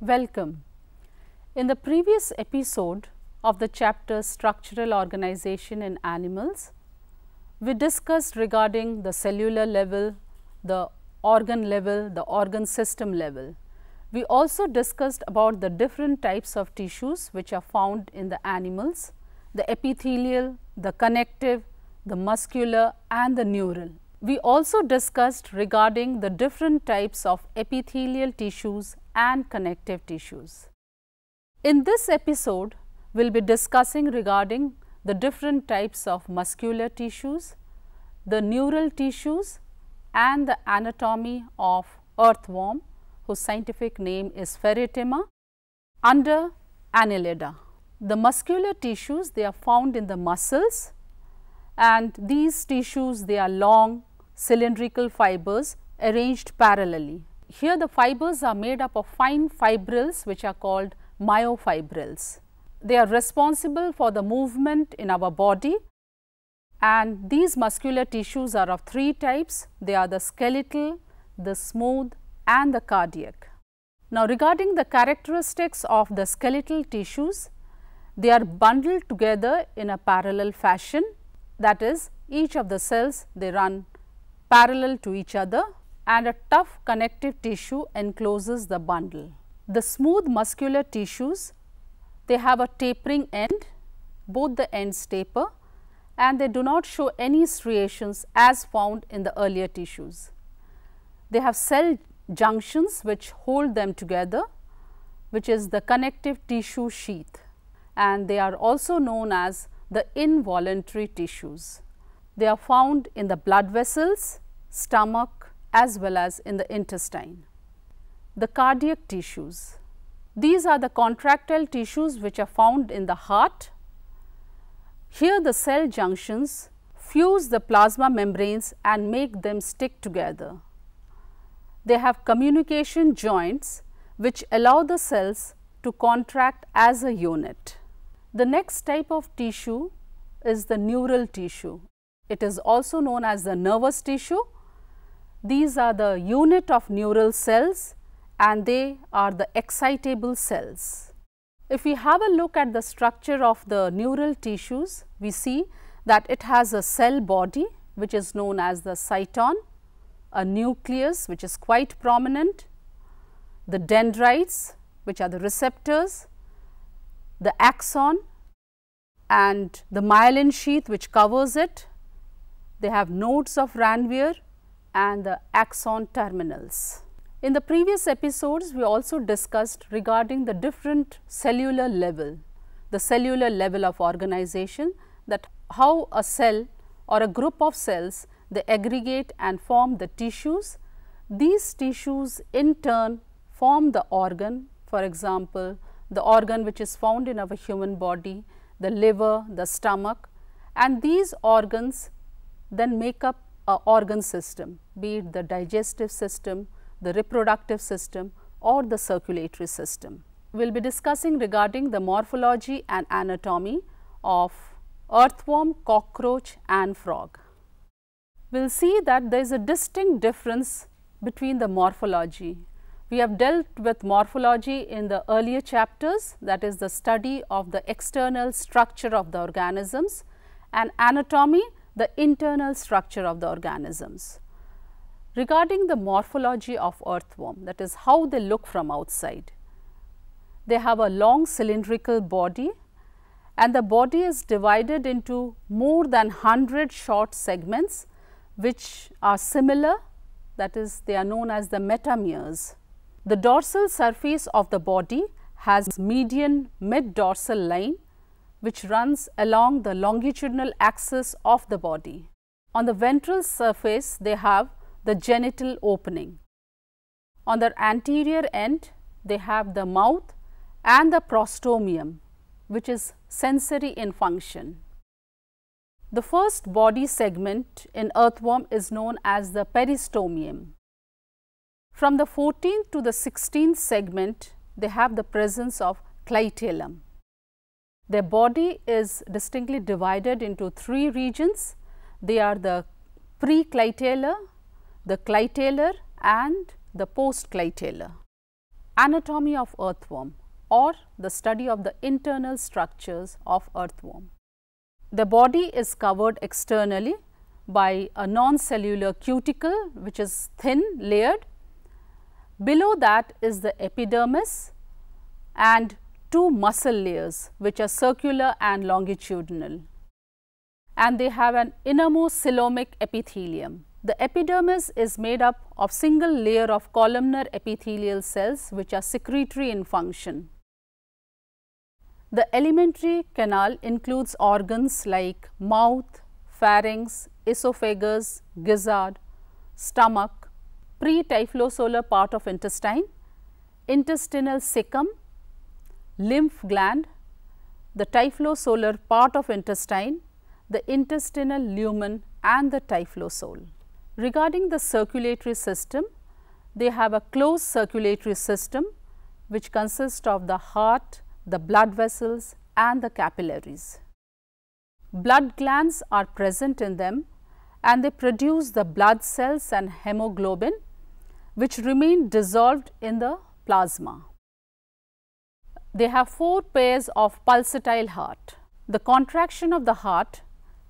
Welcome. In the previous episode of the chapter Structural Organization in Animals, we discussed regarding the cellular level, the organ level, the organ system level. We also discussed about the different types of tissues which are found in the animals, the epithelial, the connective, the muscular and the neural. We also discussed regarding the different types of epithelial tissues and connective tissues. In this episode, we will be discussing regarding the different types of muscular tissues, the neural tissues and the anatomy of earthworm whose scientific name is Pheretima under Annelida. The muscular tissues they are found in the muscles and these tissues they are long cylindrical fibers arranged parallelly. Here the fibers are made up of fine fibrils which are called myofibrils. They are responsible for the movement in our body and these muscular tissues are of three types. They are the skeletal, the smooth and the cardiac. Now, regarding the characteristics of the skeletal tissues, they are bundled together in a parallel fashion that is each of the cells they run parallel to each other and a tough connective tissue encloses the bundle. The smooth muscular tissues they have a tapering end, both the ends taper and they do not show any striations as found in the earlier tissues. They have cell junctions which hold them together which is the connective tissue sheath and they are also known as the involuntary tissues. They are found in the blood vessels, stomach as well as in the intestine. The cardiac tissues. These are the contractile tissues which are found in the heart. Here the cell junctions fuse the plasma membranes and make them stick together. They have communication joints which allow the cells to contract as a unit. The next type of tissue is the neural tissue. It is also known as the nervous tissue. These are the unit of neural cells and they are the excitable cells. If we have a look at the structure of the neural tissues, we see that it has a cell body which is known as the cyton a nucleus which is quite prominent, the dendrites which are the receptors, the axon and the myelin sheath which covers it. They have nodes of Ranvier and the axon terminals. In the previous episodes, we also discussed regarding the different cellular level, the cellular level of organization that how a cell or a group of cells they aggregate and form the tissues. These tissues in turn form the organ, for example, the organ which is found in our human body, the liver, the stomach and these organs then make up a organ system, be it the digestive system, the reproductive system or the circulatory system. We will be discussing regarding the morphology and anatomy of earthworm, cockroach and frog we will see that there is a distinct difference between the morphology. We have dealt with morphology in the earlier chapters that is the study of the external structure of the organisms and anatomy the internal structure of the organisms. Regarding the morphology of earthworm that is how they look from outside. They have a long cylindrical body and the body is divided into more than 100 short segments which are similar that is they are known as the metameres. The dorsal surface of the body has median mid dorsal line which runs along the longitudinal axis of the body. On the ventral surface they have the genital opening. On the anterior end they have the mouth and the prostomium which is sensory in function. The first body segment in earthworm is known as the peristomium. From the 14th to the 16th segment, they have the presence of clitellum. Their body is distinctly divided into three regions. They are the pre-clitellar, the clitellar and the post-clitellar. Anatomy of earthworm or the study of the internal structures of earthworm. The body is covered externally by a non-cellular cuticle which is thin layered. Below that is the epidermis and two muscle layers which are circular and longitudinal and they have an innermost coelomic epithelium. The epidermis is made up of single layer of columnar epithelial cells which are secretory in function. The alimentary canal includes organs like mouth, pharynx, esophagus, gizzard, stomach, pre-typhlosolar part of intestine, intestinal cecum, lymph gland, the typhlosolar part of intestine, the intestinal lumen and the typhlosole. Regarding the circulatory system, they have a closed circulatory system which consists of the heart, the blood vessels and the capillaries. Blood glands are present in them and they produce the blood cells and hemoglobin which remain dissolved in the plasma. They have four pairs of pulsatile heart. The contraction of the heart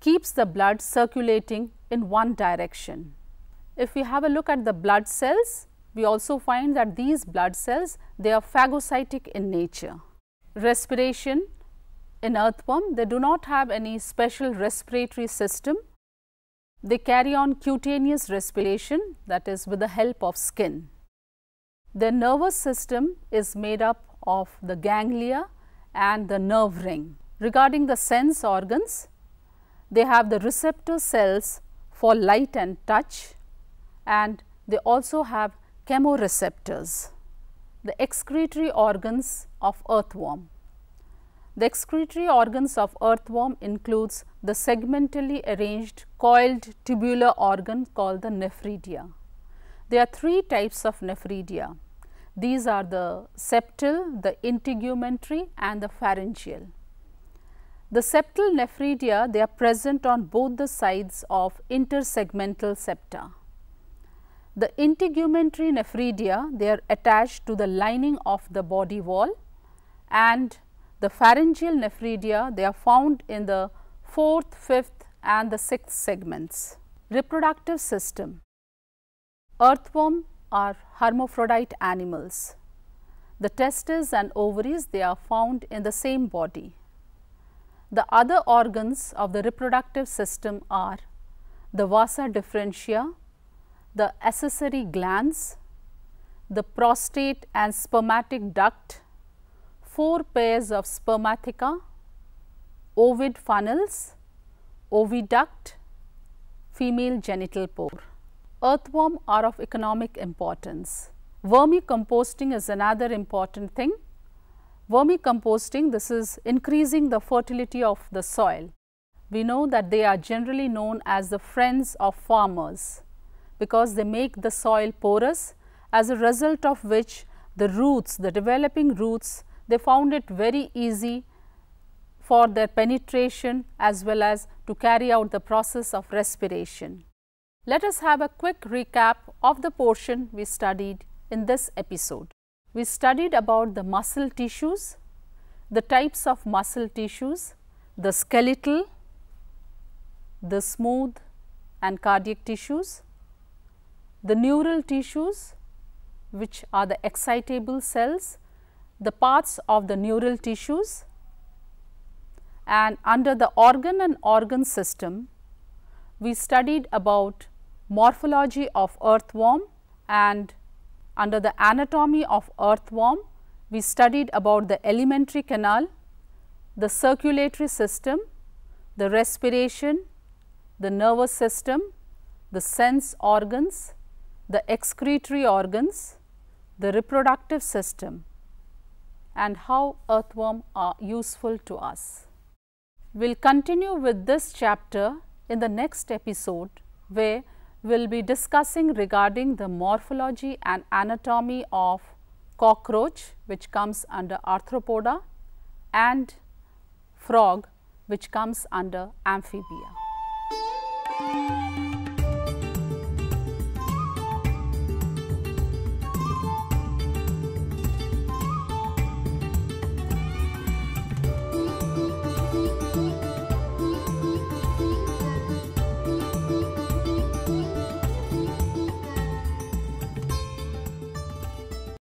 keeps the blood circulating in one direction. If we have a look at the blood cells, we also find that these blood cells, they are phagocytic in nature respiration in earthworm, they do not have any special respiratory system. They carry on cutaneous respiration that is with the help of skin. Their nervous system is made up of the ganglia and the nerve ring. Regarding the sense organs, they have the receptor cells for light and touch and they also have chemoreceptors the excretory organs of earthworm. The excretory organs of earthworm includes the segmentally arranged coiled tubular organ called the nephridia. There are three types of nephridia. These are the septal, the integumentary and the pharyngeal. The septal nephridia they are present on both the sides of intersegmental septa. The integumentary nephridia, they are attached to the lining of the body wall and the pharyngeal nephridia, they are found in the fourth, fifth and the sixth segments. Reproductive system. Earthworm are hermaphrodite animals. The testes and ovaries, they are found in the same body. The other organs of the reproductive system are the vasa deferentia, the accessory glands, the prostate and spermatic duct, four pairs of spermatheca, ovid funnels, oviduct, female genital pore. Earthworm are of economic importance. Vermicomposting is another important thing. Vermicomposting, this is increasing the fertility of the soil. We know that they are generally known as the friends of farmers because they make the soil porous as a result of which the roots, the developing roots, they found it very easy for their penetration as well as to carry out the process of respiration. Let us have a quick recap of the portion we studied in this episode. We studied about the muscle tissues, the types of muscle tissues, the skeletal, the smooth and cardiac tissues, the neural tissues which are the excitable cells, the parts of the neural tissues and under the organ and organ system, we studied about morphology of earthworm and under the anatomy of earthworm, we studied about the alimentary canal, the circulatory system, the respiration, the nervous system, the sense organs, the excretory organs, the reproductive system and how earthworm are useful to us. We will continue with this chapter in the next episode where we will be discussing regarding the morphology and anatomy of cockroach which comes under arthropoda and frog which comes under amphibia.